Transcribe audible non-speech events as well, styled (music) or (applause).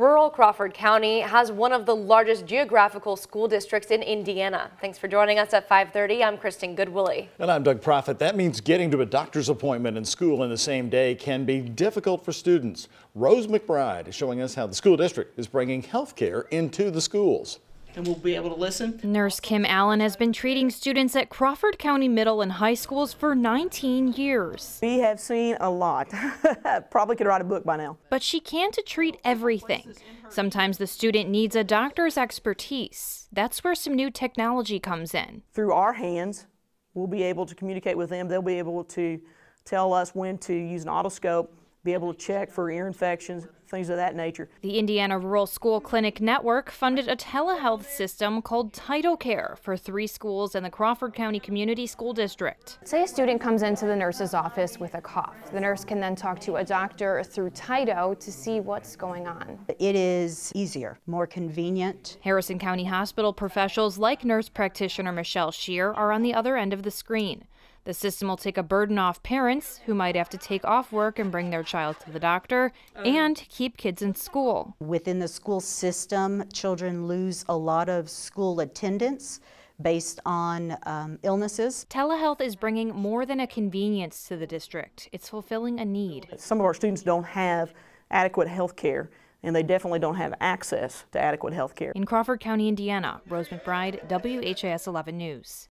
Rural Crawford County has one of the largest geographical school districts in Indiana. Thanks for joining us at 5:30. I'm Kristen Goodwillie. And I'm Doug Proffitt. That means getting to a doctor's appointment and school in the same day can be difficult for students. Rose McBride is showing us how the school district is bringing health care into the schools and we'll be able to listen. Nurse Kim Allen has been treating students at Crawford County Middle and High Schools for 19 years. We have seen a lot. (laughs) Probably could write a book by now. But she can't treat everything. Sometimes the student needs a doctor's expertise. That's where some new technology comes in. Through our hands, we'll be able to communicate with them. They'll be able to tell us when to use an otoscope be able to check for ear infections, things of that nature. The Indiana Rural School Clinic Network funded a telehealth system called TytoCare for three schools in the Crawford County Community School District. Say a student comes into the nurse's office with a cough. The nurse can then talk to a doctor through Tyto to see what's going on. It is easier, more convenient. Harrison County Hospital professionals like nurse practitioner Michelle Shear are on the other end of the screen. The system will take a burden off parents who might have to take off work and bring their child to the doctor and keep kids in school. Within the school system, children lose a lot of school attendance based on um, illnesses. Telehealth is bringing more than a convenience to the district. It's fulfilling a need. Some of our students don't have adequate health care and they definitely don't have access to adequate health care. In Crawford County, Indiana, Rose McBride, WHAS 11 News.